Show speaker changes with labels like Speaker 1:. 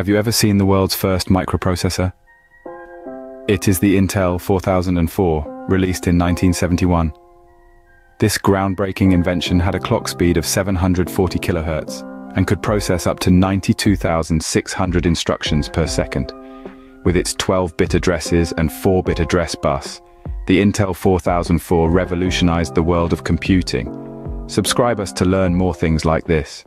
Speaker 1: Have you ever seen the world's first microprocessor? It is the Intel 4004, released in 1971. This groundbreaking invention had a clock speed of 740 kHz and could process up to 92,600 instructions per second. With its 12-bit addresses and 4-bit address bus, the Intel 4004 revolutionized the world of computing. Subscribe us to learn more things like this.